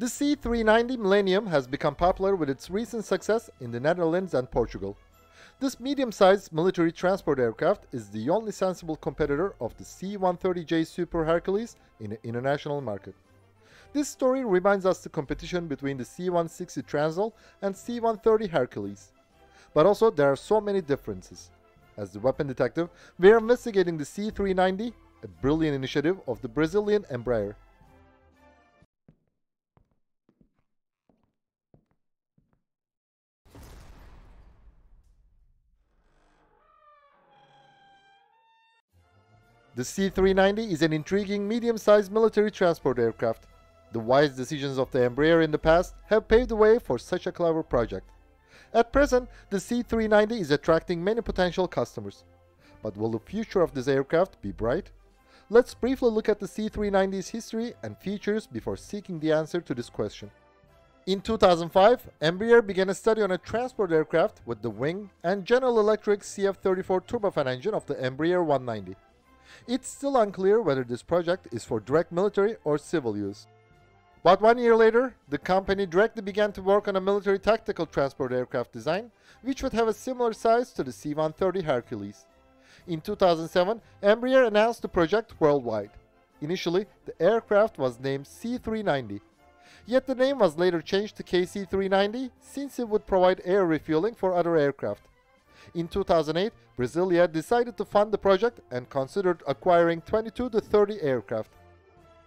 The C390 Millennium has become popular with its recent success in the Netherlands and Portugal. This medium-sized military transport aircraft is the only sensible competitor of the C-130J Super Hercules in the international market. This story reminds us the competition between the C-160 Transall and C-130 Hercules. But also there are so many differences. As the weapon detective, we are investigating the C-390, a brilliant initiative of the Brazilian Embraer. The C-390 is an intriguing medium-sized military transport aircraft. The wise decisions of the Embraer in the past have paved the way for such a clever project. At present, the C-390 is attracting many potential customers. But will the future of this aircraft be bright? Let's briefly look at the C-390's history and features before seeking the answer to this question. In 2005, Embraer began a study on a transport aircraft with the wing and General Electric CF-34 turbofan engine of the Embraer 190. It's still unclear whether this project is for direct military or civil use. But one year later, the company directly began to work on a military tactical transport aircraft design, which would have a similar size to the C-130 Hercules. In 2007, Embraer announced the project worldwide. Initially, the aircraft was named C-390. Yet the name was later changed to KC-390 since it would provide air refueling for other aircraft. In 2008, Brasilia decided to fund the project and considered acquiring 22 to 30 aircraft.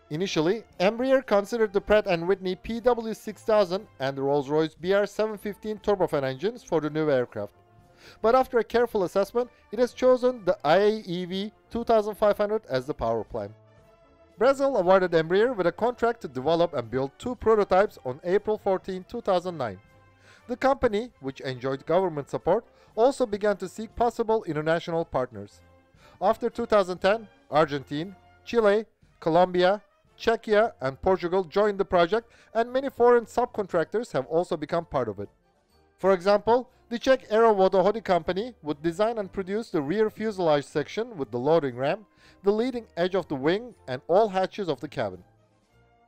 Initially, Embraer considered the Pratt & Whitney PW6000 and the Rolls-Royce BR715 turbofan engines for the new aircraft. But after a careful assessment, it has chosen the IAE V2500 as the power plant. Brazil awarded Embraer with a contract to develop and build two prototypes on April 14, 2009. The company, which enjoyed government support, also began to seek possible international partners. After 2010, Argentina, Chile, Colombia, Czechia, and Portugal joined the project, and many foreign subcontractors have also become part of it. For example, the Czech Aero Vodochody company would design and produce the rear fuselage section with the loading ramp, the leading edge of the wing, and all hatches of the cabin.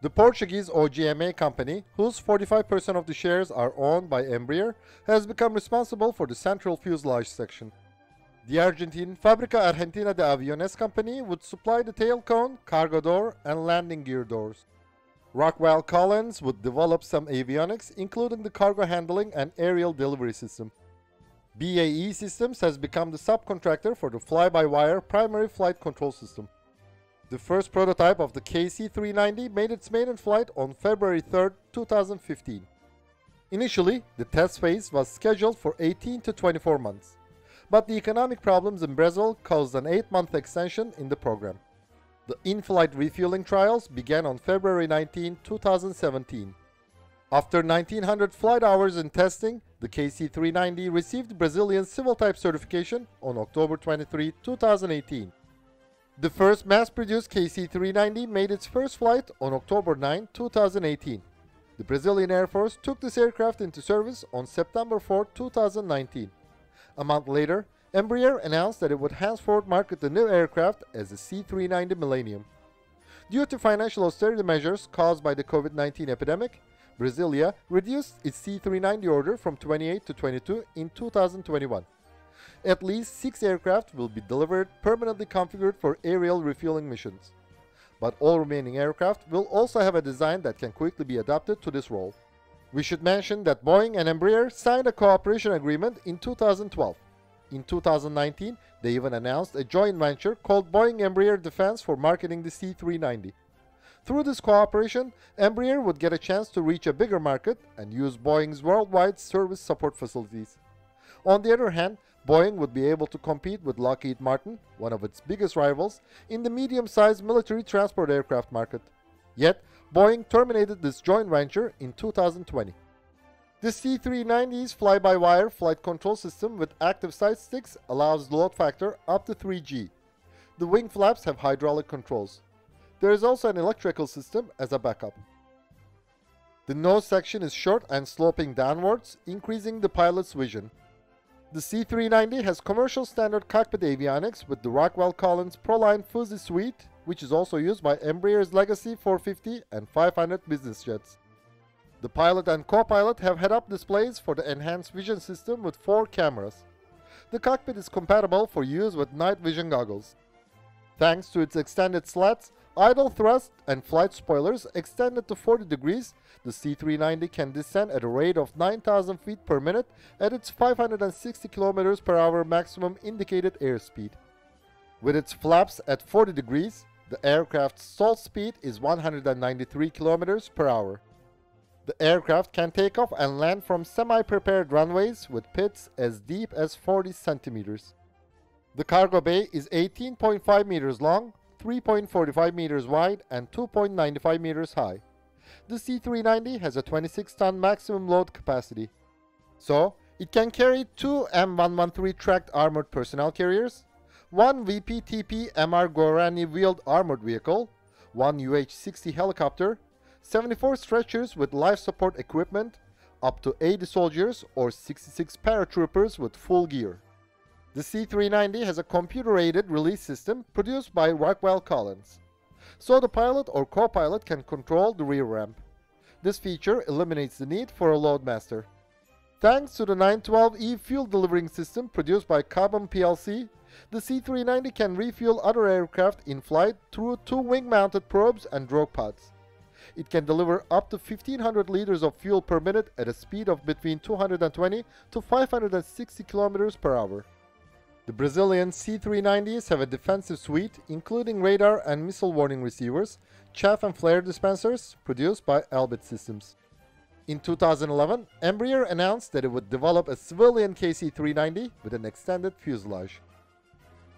The Portuguese OGMA company, whose 45% of the shares are owned by Embraer, has become responsible for the central fuselage section. The Argentine Fabrica Argentina de Aviones company would supply the tail cone, cargo door, and landing gear doors. Rockwell Collins would develop some avionics, including the cargo handling and aerial delivery system. BAE Systems has become the subcontractor for the fly-by-wire primary flight control system. The first prototype of the KC-390 made its maiden flight on February 3, 2015. Initially, the test phase was scheduled for 18 to 24 months, but the economic problems in Brazil caused an 8-month extension in the program. The in-flight refueling trials began on February 19, 2017. After 1900 flight hours in testing, the KC-390 received Brazilian civil type certification on October 23, 2018. The first mass-produced KC-390 made its first flight on October 9, 2018. The Brazilian Air Force took this aircraft into service on September 4, 2019. A month later, Embraer announced that it would henceforth market the new aircraft as the C-390 Millennium. Due to financial austerity measures caused by the COVID-19 epidemic, Brasilia reduced its C-390 order from 28 to 22 in 2021. At least six aircraft will be delivered permanently configured for aerial refueling missions. But all remaining aircraft will also have a design that can quickly be adapted to this role. We should mention that Boeing and Embraer signed a cooperation agreement in 2012. In 2019, they even announced a joint venture called Boeing Embraer Defense for marketing the C-390. Through this cooperation, Embraer would get a chance to reach a bigger market and use Boeing's worldwide service support facilities. On the other hand, Boeing would be able to compete with Lockheed Martin, one of its biggest rivals, in the medium-sized military transport aircraft market. Yet, Boeing terminated this joint venture in 2020. The C-390's fly-by-wire flight control system with active side sticks allows load factor up to 3G. The wing flaps have hydraulic controls. There is also an electrical system as a backup. The nose section is short and sloping downwards, increasing the pilot's vision. The C390 has commercial standard cockpit avionics with the Rockwell Collins ProLine Fusion suite, which is also used by Embraer's Legacy 450 and 500 business jets. The pilot and co-pilot have head-up displays for the enhanced vision system with four cameras. The cockpit is compatible for use with night vision goggles. Thanks to its extended slats, idle thrust, and flight spoilers extended to 40 degrees, the C390 can descend at a rate of 9000 feet per minute at its 560 km per hour maximum indicated airspeed. With its flaps at 40 degrees, the aircraft's stall speed is 193 km per hour. The aircraft can take off and land from semi-prepared runways with pits as deep as 40 centimeters. The cargo bay is 18.5 meters long, 3.45 meters wide, and 2.95 meters high. The C390 has a 26-ton maximum load capacity. So, it can carry two M113 tracked armored personnel carriers, one VBTP-MR Guarani wheeled armored vehicle, one UH-60 helicopter, 74 stretchers with life support equipment, up to 80 soldiers or 66 paratroopers with full gear. The C390 has a computer-aided release system produced by Rockwell Collins. So the pilot or co-pilot can control the rear ramp. This feature eliminates the need for a loadmaster. Thanks to the 912E fuel delivering system produced by Cobham PLC, the C390 can refuel other aircraft in flight through two wing-mounted probes and drogue pods. It can deliver up to 1500 liters of fuel per minute at a speed of between 220 to 560 kilometers per hour. The Brazilian C-390s have a defensive suite including radar and missile warning receivers, chaff and flare dispensers produced by Elbit Systems. In 2011, Embraer announced that it would develop a civilian KC-390 with an extended fuselage.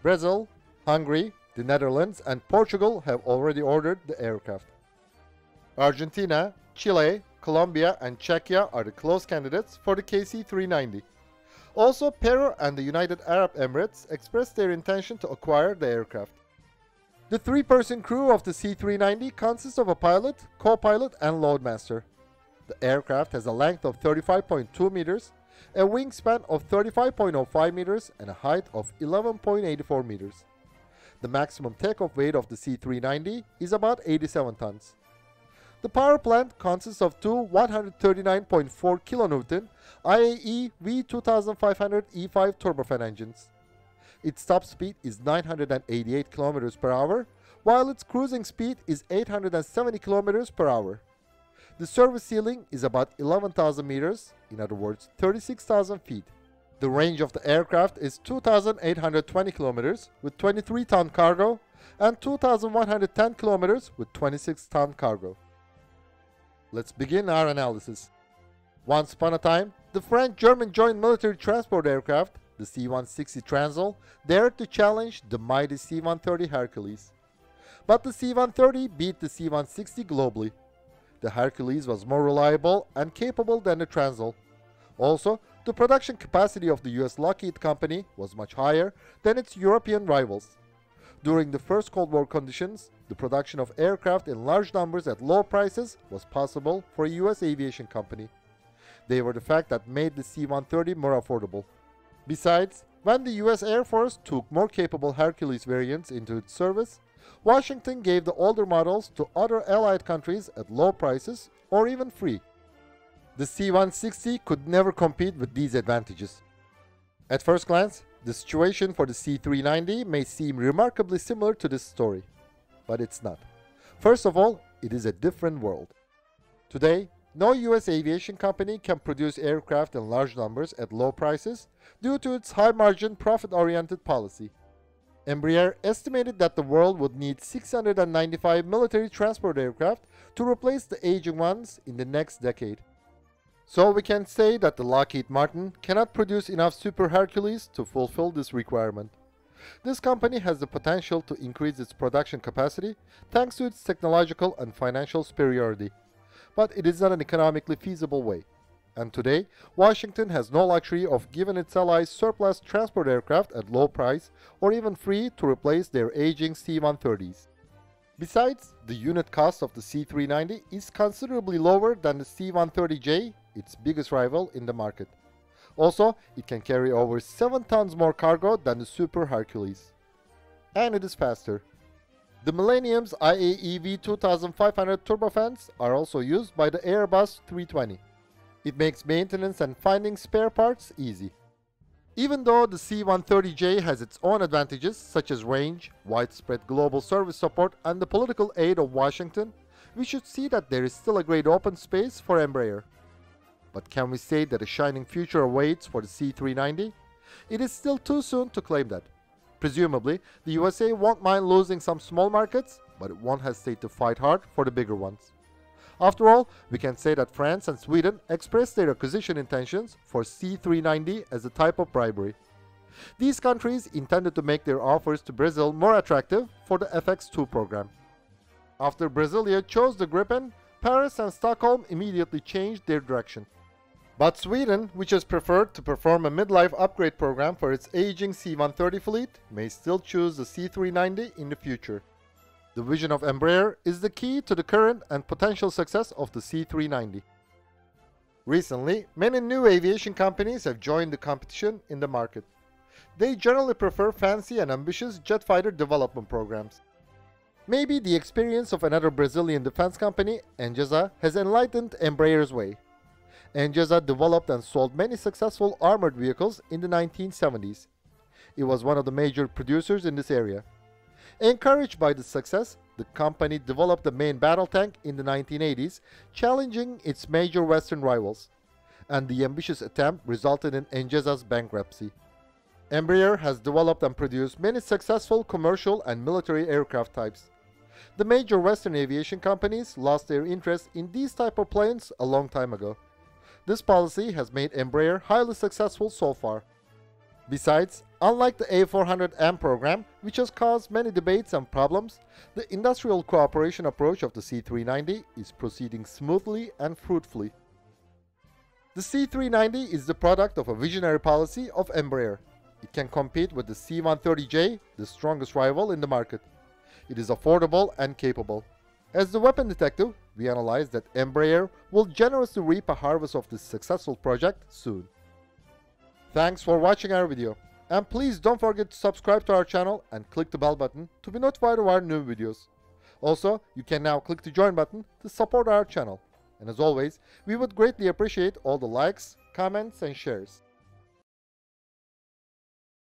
Brazil, Hungary, the Netherlands and Portugal have already ordered the aircraft. Argentina, Chile, Colombia and Czechia are the close candidates for the KC-390. Also, Peru and the United Arab Emirates expressed their intention to acquire the aircraft. The three-person crew of the C-390 consists of a pilot, co-pilot and loadmaster. The aircraft has a length of 35.2 meters, a wingspan of 35.05 meters and a height of 11.84 meters. The maximum takeoff weight of the C-390 is about 87 tons. The power plant consists of two 139.4 kN IAE V2500 E5 turbofan engines. Its top speed is 988 km per hour, while its cruising speed is 870 km per hour. The service ceiling is about 11,000 meters, in other words 36,000 feet. The range of the aircraft is 2,820 kilometers with 23 ton cargo and 2,110 kilometers with 26 ton cargo. Let's begin our analysis. Once upon a time, the French-German joint military transport aircraft, the C-160 Transall, dared to challenge the mighty C-130 Hercules. But the C-130 beat the C-160 globally. The Hercules was more reliable and capable than the Transall. Also, the production capacity of the US Lockheed Company was much higher than its European rivals. During the first Cold War conditions, the production of aircraft in large numbers at low prices was possible for a US aviation company. They were the fact that made the C-130 more affordable. Besides, when the US Air Force took more capable Hercules variants into its service, Washington gave the older models to other allied countries at low prices or even free. The C-160 could never compete with these advantages. At first glance, the situation for the C390 may seem remarkably similar to this story, but it's not. First of all, it is a different world. Today, no US aviation company can produce aircraft in large numbers at low prices due to its high margin profit oriented policy. Embraer estimated that the world would need 695 military transport aircraft to replace the aging ones in the next decade. So we can say that the Lockheed Martin cannot produce enough Super Hercules to fulfill this requirement. This company has the potential to increase its production capacity thanks to its technological and financial superiority. But it is not an economically feasible way. And today, Washington has no luxury of giving its allies surplus transport aircraft at low price or even free to replace their aging C-130s. Besides, the unit cost of the C-390 is considerably lower than the C-130J its biggest rival in the market. Also, it can carry over 7 tons more cargo than the Super Hercules. And it is faster. The Millennium's IAE V2500 turbofans are also used by the Airbus 320. It makes maintenance and finding spare parts easy. Even though the C-130J has its own advantages such as range, widespread global service support and the political aid of Washington, we should see that there is still a great open space for Embraer. But can we say that a shining future awaits for the C390? It is still too soon to claim that. Presumably, the USA won't mind losing some small markets, but it won't hesitate to fight hard for the bigger ones. After all, we can say that France and Sweden expressed their acquisition intentions for C390 as a type of bribery. These countries intended to make their offers to Brazil more attractive for the FX2 program. After Brasilia chose the Gripen, Paris and Stockholm immediately changed their direction. But Sweden, which has preferred to perform a midlife upgrade program for its aging C-130 fleet, may still choose the C-390 in the future. The vision of Embraer is the key to the current and potential success of the C-390. Recently, many new aviation companies have joined the competition in the market. They generally prefer fancy and ambitious jet fighter development programs. Maybe the experience of another Brazilian defense company, Engesa, has enlightened Embraer's way. Engesa developed and sold many successful armored vehicles in the 1970s. It was one of the major producers in this area. Encouraged by the success, the company developed the main battle tank in the 1980s, challenging its major Western rivals. And the ambitious attempt resulted in Engesa's bankruptcy. Embraer has developed and produced many successful commercial and military aircraft types. The major Western aviation companies lost their interest in these type of planes a long time ago. This policy has made Embraer highly successful so far. Besides, unlike the A400M program, which has caused many debates and problems, the industrial cooperation approach of the C390 is proceeding smoothly and fruitfully. The C390 is the product of a visionary policy of Embraer. It can compete with the C130J, the strongest rival in the market. It is affordable and capable. As the weapon detective, we analyze that Embraer will generously reap a harvest of this successful project soon. Thanks for watching our video. And please don't forget to subscribe to our channel and click the bell button to be notified of our new videos. Also, you can now click the join button to support our channel. And as always, we would greatly appreciate all the likes, comments and shares.